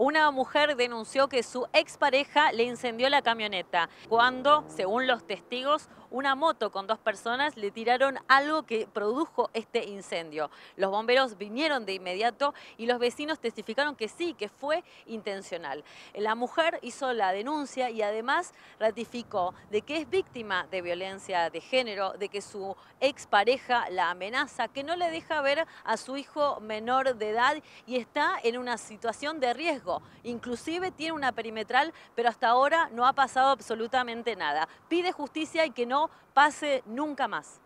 Una mujer denunció que su expareja le incendió la camioneta cuando, según los testigos, una moto con dos personas le tiraron algo que produjo este incendio. Los bomberos vinieron de inmediato y los vecinos testificaron que sí, que fue intencional. La mujer hizo la denuncia y además ratificó de que es víctima de violencia de género, de que su expareja la amenaza, que no le deja ver a su hijo menor de edad y está en una situación de riesgo Inclusive tiene una perimetral, pero hasta ahora no ha pasado absolutamente nada. Pide justicia y que no pase nunca más.